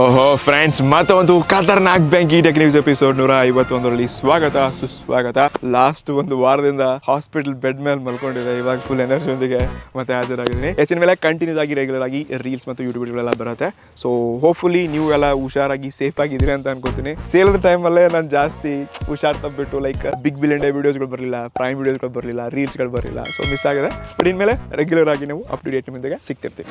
ಓಹೋ ಫ್ರೆಂಡ್ಸ್ ಮತ್ತೊಂದು ಖತರ್ನಾಕ್ ಬ್ಯಾಂಕಿ ನ್ಯೂಸ್ ಎಪಿಸೋಡ್ ನೂರ ಐವತ್ತೊಂದರಲ್ಲಿ ಸ್ವಾಗತ, ಸುಸ್ವಾಗತ. ಲಾಸ್ಟ್ ಒಂದು ವಾರದಿಂದ ಹಾಸ್ಪಿಟಲ್ ಬೆಡ್ ಮೇಲೆ ಮಲ್ಕೊಂಡಿದೆ, ಇವಾಗ ಫುಲ್ ಎನರ್ಜಿಯೊಂದಿಗೆ ಮತ್ತೆ ಹಾಜರಾಗಿದ್ದೀನಿ. ಎಸಿನ ಮೇಲೆ ಕಂಟಿನ್ಯೂಸ್ ಆಗಿ ರೆಗ್ಯುಲರ್ ಆಗಿ ರೀಲ್ಸ್ ಮತ್ತು ಯೂಟ್ಯೂಬ್ಗಳೆಲ್ಲ ಬರುತ್ತೆ. ಸೊ ಹೋಪ್ಫುಲಿ ನೀವು ಎಲ್ಲ ಹುಷಾರಾಗಿ ಸೇಫ್ ಆಗಿದ್ದೀರಿ ಅಂತ ಅನ್ಕೋತೀನಿ. ಸೇಲದ ಟೈಮಲ್ಲೇ ನಾನು ಜಾಸ್ತಿ ಹುಷಾರ್ ತಪ್ಪಿಟ್ಟು ಲೈಕ್ ಬಿಗ್ ಬಿಲಿಯನ್ ಡೇ ವಿಡಿಯೋಸ್ಗಳು ಬರಲಿಲ್ಲ ಪ್ರೈಮ್ ವೀಡಿಯೋಸ್ಗಳು ಬರಲಿಲ್ಲ ರೀಲ್ಸ್ಗಳು ಬರಲಿಲ್ಲ. ಸೊ ಮಿಸ್ ಆಗಿದೆ. ಬಟ್ ಇನ್ಮೇಲೆ ರೆಗ್ಯುಲರ್ ಆಗಿ ನೀವು ಅಪ್ ಟು ಡೇಟ್ ನಿಮ್ಮೊಂದಿಗೆ ಸಿಗ್ತಿರ್ತೀವಿ.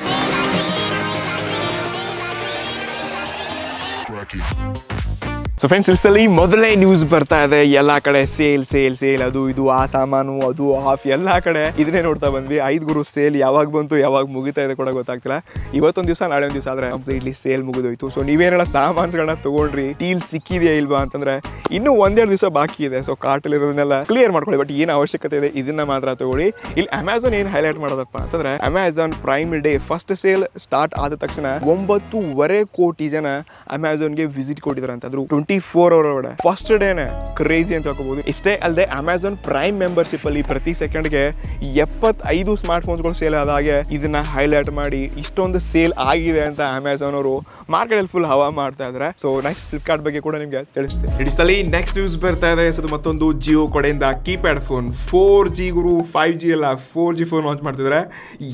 ಸೊ ಫ್ರೆಂಡ್ಸ್ ಇಷ್ಟಲ್ಲಿ ಮೊದಲೇ ನ್ಯೂಸ್ ಬರ್ತಾ ಇದೆ. ಎಲ್ಲ ಕಡೆ ಸೇಲ್ ಸೇಲ್ ಸೇಲ್ ಅದು ಇದು, ಆ ಸಾಮಾನು, ಅದು ಆಫ್ ಎಲ್ಲ ಕಡೆ. ಇದನ್ನೇ ನೋಡ್ತಾ ಬಂದ್ವಿ. ಐದು ಗುರು ಸೇಲ್ ಯಾವಾಗ ಬಂತು, ಯಾವಾಗ ಮುಗಿತಾ ಇದೆ ಕೂಡ ಗೊತ್ತಾಗ್ತಿಲ್ಲ. ಇವತ್ತೊಂದು ದಿವಸ, ನಾಳೆ ಒಂದು ದಿವಸ ಆದ್ರೆ ಕಂಪ್ಲೀಟ್ಲಿ ಸೇಲ್ ಮುಗಿದೋಯ್ತು. ಸೊ ನೀವೇನೆಲ್ಲ ಸಾಮಾನುಗಳನ್ನ ತಗೊಂಡ್ರಿ ಟೀಲ್ ಸಿಕ್ಕಿದೆಯಾ ಇಲ್ವಾ ಅಂತಂದ್ರೆ, ಇನ್ನೂ ಒಂದೆರಡು ದಿವಸ ಬಾಕಿ ಇದೆ. ಸೊ ಕಾರ್ಟಲ್ಲಿ ಇರೋದನ್ನೆಲ್ಲ ಕ್ಲಿಯರ್ ಮಾಡ್ಕೊಳ್ಳಿ. ಬಟ್ ಏನು ಅವಶ್ಯಕತೆ ಇದೆ, ಇದನ್ನ ಮಾತ್ರ ತಗೊಳ್ಳಿ. ಇಲ್ಲಿ ಅಮೆಝಾನ್ ಏನು ಹೈಲೈಟ್ ಮಾಡೋದಪ್ಪ ಅಂತಂದ್ರೆ Amazon prime day first sale start ಆದ ತಕ್ಷಣ ಒಂಬತ್ತೂವರೆ ಕೋಟಿ ಜನ ಅಮೆಝಾನ್ಗೆ ವಿಸಿಟ್ ಕೊಟ್ಟಿದ್ದಾರೆ ಅಂತ ಅದ್ರು ಟ್ವೆಂಟಿ ಫೋರ್ ಅವರ್ ಒಳಗಡೆ. ಫಸ್ಟ್ ಡೇನೆ ಕ್ರೇಜಿ ಅಂತ ಹಾಕೋಬಹುದು ಇಷ್ಟೇ ಅಲ್ಲದೆ ಅಮೆಝಾನ್ ಪ್ರೈಮ್ ಮೆಂಬರ್ಶಿಪ್ ಅಲ್ಲಿ ಪ್ರತಿ ಸೆಕೆಂಡ್ಗೆ ಎಪ್ಪತ್ತೈದು ಸ್ಮಾರ್ಟ್ ಫೋನ್ಸ್ಗಳು ಸೇಲ್ ಆದ ಹಾಗೆ ಇದನ್ನ ಹೈಲೈಟ್ ಮಾಡಿ ಇಷ್ಟೊಂದು ಸೇಲ್ ಆಗಿದೆ ಅಂತ ಅಮೆಝಾನ್ ಅವರು ಮಾರ್ಕೆಟ್ ಅಲ್ಲಿ ಫುಲ್ ಹವಾ ಮಾಡ್ತಾ ಇದ್ದಾರೆ ಸೊ ನೆಕ್ಸ್ಟ್ ಫ್ಲಿಪ್ಕಾರ್ಟ್ ಬಗ್ಗೆ ಕೂಡ ನಿಮ್ಗೆ ತಿಳಿಸ್ತೀನಿ. ಇಡಿಸಲಿ ನೆಕ್ಸ್ಟ್ ನ್ಯೂಸ್ ಬರ್ತಾ ಇದೆ. ಸೊ ಮತ್ತೊಂದು ಜಿಯೋ ಕಡೆಯಿಂದ ಕೀಪ್ಯಾಡ್ ಫೋನ್ ಫೋರ್ ಜಿ ಗುರು ಫೈವ್ ಜಿ ಎಲ್ಲ ಫೋರ್ ಜಿ ಫೋನ್ ಲಾಂಚ್ ಮಾಡ್ತಿದ್ದಾರೆ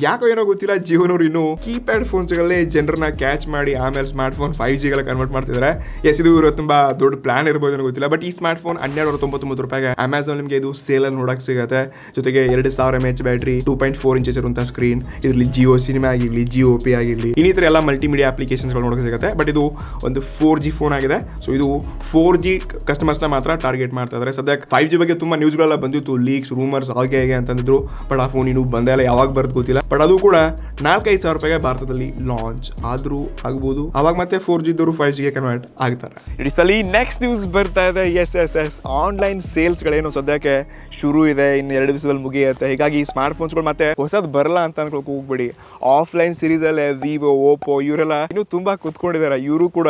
ಯಾಕೋ ಏನೋ ಗೊತ್ತಿಲ್ಲ ಜಿಯೋನವ್ರು ಇನ್ನು ಕೀಪ್ಯಾಡ್ ಫೋನ್ಸ್ಗಳಲ್ಲೇ ಜನರನ್ನ ಕ್ಯಾಚ್ ಮಾಡಿ ಆಮೇಲೆ ಸ್ಮಾರ್ಟ್ ಫೋನ್ ಫೈವ್ ಜಿಗೆಲ್ಲ ಕನ್ವರ್ಟ್ ಮಾಡ್ತಿದ್ದಾರೆ ಎಸ್ ಇದು ಇವರು ತುಂಬಾ ದೊಡ್ಡ ಪ್ಲಾನ್ ಇರ್ಬೋದು ಏನೋ ಗೊತ್ತಿಲ್ಲ ಬಟ್ ಈ ಸ್ಮಾರ್ಟ್ ಫೋನ್ ಹನ್ನೆರಡು ತೊಂಬತ್ತೊಂಬತ್ತು ರೂಪಾಯಿಗೆ ಅಮೆಝಾನ್ ನಿಮಗೆ ಇದು ಸೇಲಲ್ಲಿ ನೋಡಕ್ ಸಿಗುತ್ತೆ. ಜೊತೆಗೆ ಎರಡು ಸಾವಿರ M H battery two point four inches ಇರುವಂತಹ ಸ್ಕ್ರೀನ್ ಇದರಲ್ಲಿ ಜಿಯೋ ಸಿನಿಮಾ ಆಗಿರಲಿ ಜಿಯೋ ಪಿ ಆಗಿರಲಿ ಇನ್ನಿತರ ಎಲ್ಲ ಮಲ್ಟಿಮೀಡಿಯಾ ಅಪ್ಲಿಕೇಶನ್ಸ್ಗಳು ನೋಡಕ್ಕೆ ಸಿಗುತ್ತೆ. ಬಟ್ ಇದು ಒಂದು ಫೋರ್ ಜಿ ಫೋನ್ ಆಗಿದೆ. ಸೊ ಇದು ಫೋರ್ ಜಿ ಕಸ್ಟಮರ್ಸ್ನ ಮಾತ್ರ ಟಾರ್ಗೆಟ್ ಮಾಡ್ತಾ ಇದ್ದಾರೆ ಸದ್ಯಕ್ಕೆ ಫೈವ್ ಜಿ ಬಗ್ಗೆ ತುಂಬಾ ನ್ಯೂಸ್ ಗಳೆಲ್ಲ ಬಂದಿತ್ತು ಲೀಕ್ಸ್ ರೂಮರ್ಸ್ ಹಾಗೆ ಹೇಗೆ ಅಂತಂದ್ರು ಬಟ್ ಆ ಫೋನ್ ಇನ್ನು ಬಂದೇ ಇಲ್ಲ, ಯಾವಾಗ ಬರೋದು ಗೊತ್ತಿಲ್ಲ. ಬಟ್ ಅದು ಕೂಡ ನಾಲ್ಕೈದು ಸಾವಿರ ರೂಪಾಯಿಗೆ ಭಾರತದಲ್ಲಿ ಲಾಂಚ್ ಆದ್ರೂ ಆಗ್ಬೋದು. ಅವಾಗ ಮತ್ತೆ ಫೋರ್ ಜಿ ಇದ್ದವರು ಫೈವ್ ಜಿಗೆ ಕನ್ವರ್ಟ್ ಆಗ್ತಾರೆ ಇಡಿಸಲಿ ನೆಕ್ಸ್ಟ್ ನ್ಯೂಸ್ ಬರ್ತಾ ಇದೆ. ಎಸ್ ಎಸ್ ಎಸ್ ಆನ್ಲೈನ್ ಸೇಲ್ಸ್ಗಳೇನು ಸದ್ಯಕ್ಕೆ ಶುರು ಇದೆ. ಇನ್ನು ಎರಡು ದಿವಸದಲ್ಲಿ ಮುಗಿಯುತ್ತೆ. ಹೀಗಾಗಿ ಸ್ಮಾರ್ಟ್ ಫೋನ್ಸ್ಗಳು ಮತ್ತೆ ಹೊಸದು ಬರಲ್ಲ ಅಂತ ಅನ್ಕೊಳಕ್ ಹೋಗ್ಬಿಡಿ. ಆಫ್ಲೈನ್ ಸೀರೀಸಲ್ಲೇ ವಿವೋ ಓಪೋ ಇವರೆಲ್ಲ ಇನ್ನೂ ತುಂಬಾ ಕುತ್ಕೊಂಡಿದ್ದಾರೆ. ಇವರು ಕೂಡ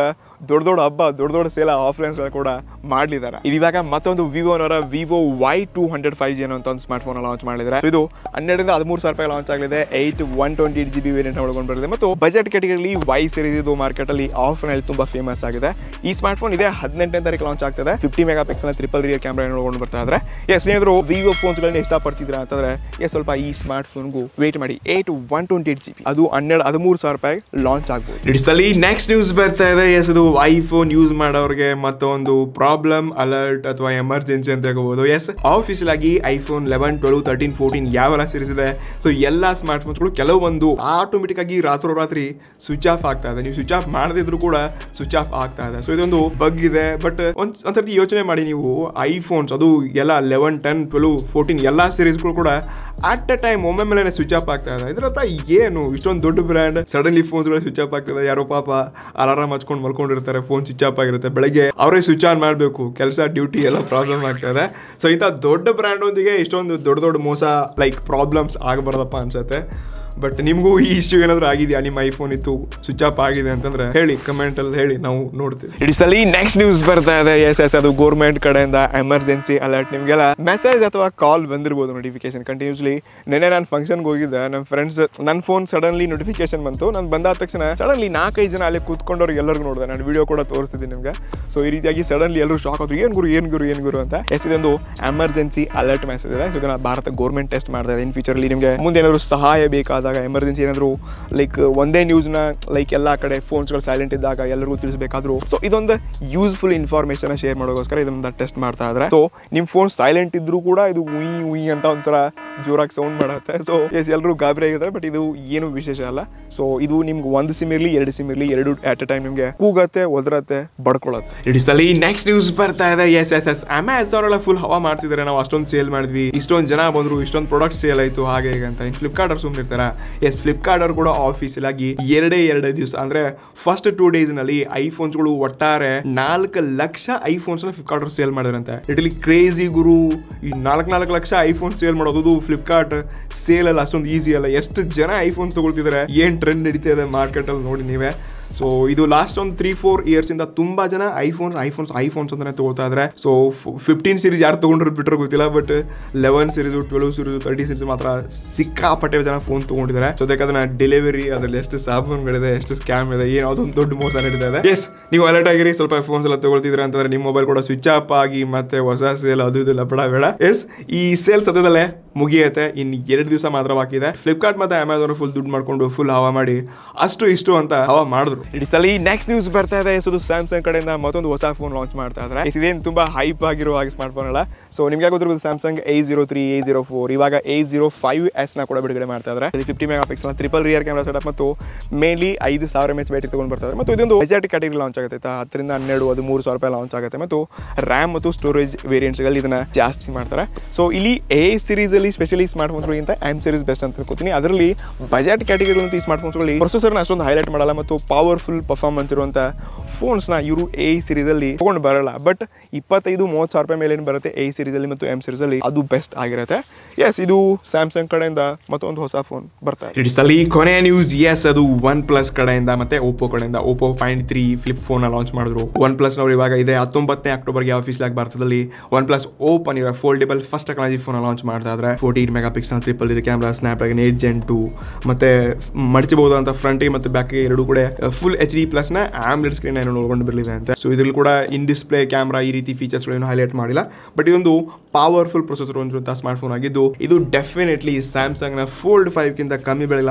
ದೊಡ್ಡ ದೊಡ್ಡ ಹಬ್ಬ, ದೊಡ್ಡ ದೊಡ್ಡ ಸೇಲ ಆಫ್ಲೈನ್ ಕೂಡ ಮಾಡಲಿದ್ದಾರೆ. ಇವಾಗ ಮತ್ತೊಂದು ವಿವೋನವರ Vivo Y two hundred five G ಅನ್ನೋ ಒಂದು ಸ್ಮಾರ್ಟ್ ಫೋನ್ ಲಾಂಚ್ ಮಾಡಿದ್ದಾರೆ ಇದು ಹನ್ನೆರಡರಿಂದ ಹದಿಮೂರು ಸಾವಿರ ರೂಪಾಯಿ ಲಾಂಚ್ ಆಗಲಿದೆ. Eight one twenty G B variant ಒಳಗೊಂಡು ಬರುತ್ತೆ ಮತ್ತು ಬಜೆಟ್ ಕೆಟಗರಿಲಿ ವೈ ಸೀರೀಸ್ ಇದು ಮಾರ್ಕೆಟ್ ಅಲ್ಲಿ ಆಫ್ಲೈನ್ ತುಂಬಾ ಫೇಮಸ್ ಆಗಿದೆ. ಈ ಸ್ಮಾರ್ಟ್ ಫೋನ್ ಇದೆ, ಹದಿನೆಂಟನೇ ತಾರೀಕು ಲಾಂಚ್ ಆಗ್ತದೆ. Fifty megapixel triple rear camera ಒಳಗೊಂಡು ಬರ್ತಾ ಇದ್ರೆ. ಎಸ್ ಏನಾದ್ರು ವಿವೋ ಫೋನ್ಸ್ಗಳನ್ನ ಇಷ್ಟಪಡ್ತಿದ್ದೀರಾ ಅಂತಂದ್ರೆ ಎಸ್ ಸ್ವಲ್ಪ ಈ ಸ್ಮಾರ್ಟ್ ಫೋನ್ಗೂ ವೇಟ್ ಮಾಡಿ. Eight one twenty eight G B ಅದು ಹನ್ನೆರಡು, ಹದಿಮೂರು ಸಾವಿರ ರೂಪಾಯಿ ಲಾಂಚ್ ಆಗ್ಬೋದು. ನೆಕ್ಸ್ಟ್ ನ್ಯೂಸ್ ಬರ್ತಾ ಇದೆ. ಎಸ್ ಇದು ಐಫೋನ್ ಯೂಸ್ ಮಾಡೋರಿಗೆ ಮತ್ತೊಂದು ಪ್ರಾಬ್ಲಮ್ ಅಲರ್ಟ್ ಅಥವಾ ಎಮರ್ಜೆನ್ಸಿ ಅಂತ ಹೇಳ್ಬೋದು. ಎಸ್ ಆಫೀಸಿಯಲ್ ಆಗಿ iPhone eleven twelve thirteen fourteen ಯಾವೆಲ್ಲ ಸೀರೀಸ್ ಇದೆ. ಸೊ ಎಲ್ಲ ಸ್ಮಾರ್ಟ್ ಫೋನ್ಸ್ಗಳು ಕೆಲವೊಂದು ಆಟೋಮೆಟಿಕ್ ಆಗಿ ರಾತ್ರೋರಾತ್ರಿ ಸ್ವಿಚ್ ಆಫ್ ಆಗ್ತಾ ಇದೆ. ನೀವು ಸ್ವಿಚ್ ಆಫ್ ಮಾಡದಿದ್ರು ಕೂಡ ಸ್ವಿಚ್ ಆಫ್ ಆಗ್ತಾ ಇದೆ. ಸೊ ಇದೊಂದು ಬಗ್ ಇದೆ. ಬಟ್ ಒಂದ್, ಒಂದ್ಸರ್ತಿ ಯೋಚನೆ ಮಾಡಿ ನೀವು ಐಫೋನ್ಸ್ ಅದು ಎಲ್ಲ ಲೆವೆನ್ ಟೆನ್ ಟ್ವೆಲ್ ಫೋರ್ಟೀನ್ ಎಲ್ಲ ಸೀರೀಸ್ಗಳು ಕೂಡ ಅಟ್ ಅ ಟೈಮ್ ಒಮ್ಮೆ ಸ್ವಿಚ್ ಆಫ್ ಆಗ್ತಾ ಇದೆ. ಇದ್ರ ಏನು? ಇಷ್ಟೊಂದು ದೊಡ್ಡ ಬ್ರ್ಯಾಂಡ್ ಸಡನ್ಲಿ ಫೋನ್ಸ್ಗಳು ಸ್ವಿಚ್ ಆಫ್ ಆಗ್ತದೆ ಯಾರೋ ಪಾಪ ಅಲಾರಾಮ್ ಹಚ್ಕೊಂಡು ಮಲ್ಕೊಂಡಿರ್ತಾರೆ ಫೋನ್ ಸ್ವಿಚ್ ಆಫ್ ಆಗಿರುತ್ತೆ. ಬೆಳಗ್ಗೆ ಅವರೇ ಸ್ವಿಚ್ ಆನ್ ಮಾಡಬೇಕು. ಕೆಲಸ ಡ್ಯೂಟಿ ಎಲ್ಲ ಪ್ರಾಬ್ಲಮ್ ಆಗ್ತಾ ಇದೆ. ಸೊ ಇಂಥ ದೊಡ್ಡ ಬ್ರ್ಯಾಂಡ್ ಒಂದಿಗೆ ಇಷ್ಟೊಂದು ದೊಡ್ಡ ದೊಡ್ಡ ಮೋಸ ಲೈಕ್ ಪ್ರಾಬ್ಲಮ್ಸ್ ಆಗಬಾರ್ದಪ್ಪ ಅನ್ಸುತ್ತೆ. ಬಟ್ ನಿಮಗೂ ಈ ಇಶ್ಯೂ ಏನಾದರೂ ಆಗಿದೆಯಾ? ನಿಮ್ಮ ಐಫೋನ್ ಇತ್ತು ಸ್ವಿಚ್ ಆಫ್ ಆಗಿದೆ ಅಂತಂದ್ರೆ ಹೇಳಿ ಕಮೆಂಟ್ ಅಲ್ಲಿ ಹೇಳಿ, ನಾವು ನೋಡ್ತೀವಿ. ಇಡಿಸಲಿ ನೆಕ್ಸ್ಟ್ ನ್ಯೂಸ್ ಬರ್ತಾ ಇದೆ. ಎಸ್ ಎಸ್ ಅದು ಗೋರ್ಮೆಂಟ್ ಕಡೆಯಿಂದ ಎಮರ್ಜೆನ್ಸಿ ಅಲರ್ಟ್ ನಿಮಗೆಲ್ಲ ಮೆಸೇಜ್ ಅಥವಾ ಕಾಲ್ ಬಂದಿರ್ಬೋದು ನೋಟಿಫಿಕೇಶನ್ ಕಂಟಿನ್ಯೂಸ್ಲಿ ನೆನ್ನೆ ನಾನು ಫಂಕ್ಷನ್ಗೆ ಹೋಗಿದ್ದೆ. ನಮ್ಮ ಫ್ರೆಂಡ್ಸ್ ನನ್ನ ಫೋನ್ ಸಡನ್ಲಿ ನೋಟಿಫಿಕೇಶನ್ ಬಂತು. ನಾನು ಬಂದಾದ ತಕ್ಷಣ ಸಡನ್ಲಿ ನಾಲ್ಕೈದು ಜನ ಅಲ್ಲಿ ಕೂತ್ಕೊಂಡವ್ರಿಗೆ ಎಲ್ಲರಿಗೂ ನೋಡಿದೆ. ನಾನು ವಿಡಿಯೋ ಕೂಡ ತೋರಿಸ್ತಿದ್ದೀನಿ ನಿಮಗೆ. ಸೊ ಈ ರೀತಿಯಾಗಿ ಸಡನ್ಲಿ ಎಲ್ಲರೂ ಶಾಕ್ ಆದ್ರು. ಏನು ಗುರು ಏನು ಗುರು ಏನು ಗುರು ಅಂತ. ಎಸ್ ಇದೊಂದು ಎಮರ್ಜೆನ್ಸಿ ಅಲರ್ಟ್ ಮೆಸೇಜ್ ಇದೆ. ಇದನ್ನ ಭಾರತ ಗೌರ್ಮೆಂಟ್ ಟೆಸ್ಟ್ ಮಾಡ್ತಾ ಇದೆ. ಇನ್ ಫ್ಯೂಚರ್ಲಿ ನಿಮಗೆ ಮುಂದೆ ಏನಾದರೂ ಸಹಾಯ ಬೇಕಾದಾಗ ಎಮರ್ಜೆನ್ಸಿ ಏನಾದರೂ ಲೈಕ್ ಒಂದೇ ನ್ಯೂಸ್ನ ಲೈಕ್ ಎಲ್ಲ ಕಡೆ ಫೋನ್ಸ್ಗಳು ಸೈಲೆಂಟ್ ಇದ್ದಾಗ ಎಲ್ಲರಿಗೂ ತಿಳಿಸಬೇಕಾದ್ರು. ಸೊ ಇದೊಂದು ಯೂಸ್ಫುಲ್ ಇನ್ಫಾರ್ಮೇಶನ್ ಶೇರ್ ಮಾಡೋಕ್ಕೋಸ್ಕರ ಇದನ್ನ ಟೆಸ್ಟ್ ಮಾಡ್ತಾ ಇದ್ರೆ. ಸೊ ನಿಮ್ಮ ಫೋನ್ ಸೈಲೆಂಟ್ ಇದ್ರೂ ಕೂಡ ಇದು ಉಯಿ ಉಯಿ ಅಂತ ಒಂಥರ ಜೋರಾಗಿ ಸೌಂಡ್ ಮಾಡುತ್ತೆ. ಸೊ ಎಸ್ ಎಲ್ಲರೂ ಗಾಬರಿ ಆಗಿದ್ದಾರೆ ಬಟ್ ಇದು ಏನು ವಿಶೇಷ ಅಲ್ಲ. ಸೊ ಇದು ನಿಮ್ಗೆ ಒಂದು ಸಿಮ್ ಇರಲಿ, ಎರಡು ಸಿಮ್ ಇರಲಿ, ಎರಡು ಅಟ್ ಎ ಟೈಮ್ ನಿಮಗೆ ಕೂಗತ್ತೆ, ಒದರತ್ತೆ ಬಡ್ಕೊಳ್ಳುತ್ತೆ ಇಡಿಸಲಿ ನೆಕ್ಸ್ಟ್ ನ್ಯೂಸ್ ಬರ್ತಾ ಇದೆ. ಎಸ್ ಎಸ್ ಎಸ್ ಅಮೆಝಾನ್ ಎಲ್ಲ ಫುಲ್ ಹವಾ ಮಾಡ್ತಿದ್ದಾರೆ ನಾವು ಅಷ್ಟೊಂದು ಸೇಲ್ ಮಾಡಿದ್ವಿ. ಇಷ್ಟೊಂದು ಜನ ಬಂದ್ರು, ಇಷ್ಟೊಂದು ಪ್ರಾಡಕ್ಟ್ ಸೇಲ್ ಆಯ್ತು, ಹಾಗೆ, ಹೀಗೆ ಅಂತ. ಇನ್ನು ಫ್ಲಿಪ್ಕಾರ್ಟ್ ಅವ್ರು ಸುಮ್ಮನೆ ಇರ್ತಾರ ಎಸ್ ಫ್ಲಿಪ್ಕಾರ್ಟ್ ಅವ್ರು ಕೂಡ ಆಫೀಸಿಯಲ್ ಆಗಿ ಎರಡೇ ಎರಡೇ ದಿವಸ, ಅಂದ್ರೆ ಫಸ್ಟ್ ಟೂ ಡೇಸ್ನಲ್ಲಿ ಐಫೋನ್ಸ್ಗಳು ಒಟ್ಟಾರೆ ನಾಲ್ಕು ಲಕ್ಷ ಐಫೋನ್ಸ್ ಫ್ಲಿಪ್ಕಾರ್ಟ್ ಅವ್ರು ಸೇಲ್ ಮಾಡಿದ್ರಂತೆ. ಇಟಲಿ ಕ್ರೇಜಿ ಗುರು. ಈ ನಾಲ್ಕು ನಾಲ್ಕು ಲಕ್ಷ ಐಫೋನ್ ಸೇಲ್ ಮಾಡೋದು ಫ್ಲಿಪ್ಕಾರ್ಟ್ ಸೇಲ್ ಅಲ್ಲ, ಅಷ್ಟೊಂದು ಈಸಿ ಅಲ್ಲ. ಎಷ್ಟು ಜನ ಐಫೋನ್ ತಗೊಳ್ತಿದ್ದಾರೆ ಏನ್ ಟ್ರೆಂಡ್ ನಡೀತಾ ಇದೆ ಮಾರ್ಕೆಟ್ ಅಲ್ಲಿ ನೋಡಿ ನೀವೇ. ಸೊ ಇದು ಲಾಸ್ಟ್ ಒಂದು ತ್ರೀ ಫೋರ್ ಇಯರ್ಸ್ ಇಂದ ತುಂಬಾ ಜನ ಐಫೋನ್ಸ್ ಐಫೋನ್ಸ್ ಐಫೋನ್ಸ್ ಅಂತಾನೆ ತಗೋತಾ ಇದ್ರೆ. ಸೊ ಫಿಫ್ಟೀನ್ ಸೀರೀಸ್ ಯಾರು ತಗೊಂಡ್ರು ಬಿಟ್ಟರು ಗೊತ್ತಿಲ್ಲ but eleven series twelve series thirty series ಮಾತ್ರ ಸಿಕ್ಕಾಪಟ್ಟೆ ಜನ ಫೋನ್ ತಗೊಂಡಿದ್ದಾರೆ. ಸೊ ಅದನ್ನ ಡೆಲಿವರಿ ಅದ್ರಲ್ಲಿ ಎಷ್ಟು ಸಾಬೂನ್ಗಳಿದೆ, ಎಷ್ಟು ಸ್ಕ್ಯಾಮ್ ಇದೆ, ಏನು ಅದೊಂದು ದೊಡ್ಡ ಮೋಸ ನಡೀತಾ ಇದೆ. ಎಸ್ ನೀವು ಅಲರ್ಟ್ ಆಗಿರಿ, ಸ್ವಲ್ಪ ಫೋನ್ಸ್ ಎಲ್ಲ ತಗೊಳ್ತಿದ್ರೆ ಅಂತಂದ್ರೆ ನಿಮ್ಮ ಮೊಬೈಲ್ ಕೂಡ ಸ್ವಿಚ್ ಆಫ್ ಆಗಿ ಮತ್ತೆ ಹೊಸ ಸೇಲ್ ಅದು ಇದೆಲ್ಲ ಬಡ, ಬೇಡ. ಎಸ್ ಈ ಸೇಲ್ ಸದ್ಯದಲ್ಲೇ ಮುಗಿಯುತ್ತೆ. ಇನ್ ಎರಡು ದಿವಸ ಮಾತ್ರ ಬಾಕಿ ಇದೆ. ಫ್ಲಿಪ್ಕಾರ್ಟ್ ಮತ್ತೆ ಅಮೆಝಾನ್ ಫುಲ್ ದುಡ್ಡು ಮಾಡ್ಕೊಂಡು ಫುಲ್ ಹವಾ ಮಾಡಿ, ಅಷ್ಟು ಇಷ್ಟು ಅಂತ ಹವಾ ಮಾಡಿದ್ರು. ಇಡೀ ನೆಕ್ಸ್ಟ್ ನ್ಯೂಸ್ ಬರ್ತಾ ಇದೆ ಸೊ ಸ್ಯಾಮ್ಸಂಗ್ ಕಡೆಯಿಂದ ಮತ್ತೊಂದು ಹೊಸ ಫೋನ್ ಲಾಂಚ್ ಮಾಡ್ತಾ ಇದ್ದಾರೆ ಇದೇನು ತುಂಬಾ ಹೈಪ್ ಆಗಿರೋ ಹಾಗೆ ಸ್ಮಾರ್ಟ್ ಫೋನ್ ಅಲ್ಲ. ಸೊ ನಿಮ್ಗೆ ಗೊತ್ತಿರೋದು Samsung A zero three A zero four ಇವಾಗ ಏ ಜೀರೋ ಫೈವ್ ಎಸ್ನ ಕೂಡ ಬಿಡುಗಡೆ ಮಾಡ್ತಾ ಇದ್ದಾರೆ ಇದು fifty megapixel triple rear camera setup ಮತ್ತು ಮೇನ್ಲಿ ಐದು ಸಾವಿರ ಎಚ್ ಬ್ಯಾಟ್ರಿ ತಗೊಂಡು ಬರ್ತಾರೆ ಮತ್ತು ಇದೊಂದು ಬಜೆಟ್ ಕ್ಯಾಟಗರಿ ಲಾಂಚ್ ಆಗುತ್ತೆ. ಹತ್ತರಿಂದ ಹನ್ನೆರಡು ಅದು ಮೂರು ಸಾವಿರ ರೂಪಾಯಿ ಲಾಂಚ್ ಆಗುತ್ತೆ. ಮತ್ತು ರ್ಯಾಮ್ ಮತ್ತು ಸ್ಟೋರೇಜ್ ವೇರಿಯಂಟ್ಸ್ಗಳಲ್ಲಿ ಇದನ್ನ ಜಾಸ್ತಿ ಮಾಡ್ತಾರೆ. ಸೊ ಇಲ್ಲಿ ಎ ಸೀರೀಸ್ ಅಲ್ಲಿ ಸ್ಪೆಷಲಿ ಸ್ಮಾರ್ಟ್ ಫೋನ್ಸ್ಗಳಿಗಿಂತ ಎಂ ಸೀರೀಸ್ ಬೆಸ್ಟ್ ಅಂತ ಹೇಳ್ಕೊತೀನಿ ಅದರಲ್ಲಿ ಬಜೆಟ್ ಕ್ಯಾಟಗರಿ ಈ ಸ್ಮಾರ್ಟ್ ಫೋನ್ಸ್ಗಳಲ್ಲಿ ಪ್ರೊಸೆಸರ್ನ ಅಷ್ಟೊಂದು ಹೈಲೈಟ್ ಮಾಡಲ್ಲ. ಮತ್ತು ಪವರ್ಫುಲ್ ಪರ್ಫಾರ್ಮೆನ್ಸ್ ಇರುವಂಥ ಫೋನ್ಸ್ನ ಇವರು ಎ ಸೀರೀಸಲ್ಲಿ ತೊಗೊಂಡು ಬರಲ್ಲ. ಬಟ್ ಇಪ್ಪತ್ತೈದು, ಮೂವತ್ತು ಸಾವಿರ ರೂಪಾಯಿ ಮೇಲೆ ಏನು ಬರುತ್ತೆ ಎ ಸೀರೀಸಲ್ಲಿ ಮತ್ತು ಎಂ ಸೀರೀಸಲ್ಲಿ ಅದು ಬೆಸ್ಟ್ ಆಗಿರುತ್ತೆ. ಎಸ್ ಇದು ಸ್ಯಾಮ್ಸಂಗ್ ಕಡೆಯಿಂದ ಮತ್ತೊಂದು ಹೊಸ ಫೋನ್ ಬರ್ತಾ ಇದೆ. ಕೊನೆಯ ನ್ಯೂಸ್ ಎಸ್ ಅದು ಒನ್ ಪ್ಲಸ್ ಕಡೆಯಿಂದ ಮತ್ತೆ ಓಪೋ ಕಡೆಯಿಂದ. Oppo Find three flip phone launch ಮಾಡಿದ್ರು. ಒನ್ ಪ್ಲಸ್ ನವರು ಇವಾಗ ಇದೆ. ಹತ್ತೊಂಬತ್ತನೇ ಅಕ್ಟೋಬರ್ಗೆ ಆಫೀಸ್ಲಾಗಿ ಭಾರತದಲ್ಲಿ ಒನ್ ಪ್ಲಸ್ ಓಪನ್ ಇರೋ foldable first technology phone launch ಮಾಡ್ತಾ ಇದ್ರೆ ಫೋರ್ಟೀನ್ ಮೆಗಾ ಪಿಕ್ಸಲ್ ಟ್ರಿಪಲ್ ಇದೆ camera Snapdragon eight gen two ಮತ್ತೆ ಮಡಚಬಹುದು ಅಂತ ಫ್ರಂಟಿಗೆ ಮತ್ತು ಬ್ಯಾಕಿಗೆ ಎರಡು ಕೂಡ ಫುಲ್ ಎಚ್ ಡಿ ಪ್ಲಸ್ನ ಆಮ್ಲೆಟ್ ಸ್ಕ್ರೀನ್ ಏನೋ ಒಳಗೊಂಡು ಬರಲಿದೆ ಅಂತ. ಸೊ ಇದ್ರಲ್ಲಿ ಕೂಡ ಇನ್ ಡಿಸ್ಪ್ಲೇ ಕ್ಯಾಮ್ರಾ ಈ ರೀತಿ ಫೀಚರ್ಸ್ ಏನು ಹೈಲೈಟ್ ಮಾಡಿಲ್ಲ. ಬಟ್ ಇದೊಂದು ಪವರ್ಫುಲ್ ಪ್ರೊಸೆಸರ್ ಹೊಂದಿರುವಂತಹ ಸ್ಮಾರ್ಟ್ ಫೋನ್ ಆಗಿದ್ದು, ಇದು ಡೆಫಿನೆಟ್ಲಿ ಸ್ಯಾಮ್ಸಂಗ್ನ ಫೋಲ್ಡ್ ಫೈವ್ ಕಿಂತ ಕಮ್ಮಿ ಬೆಲೆ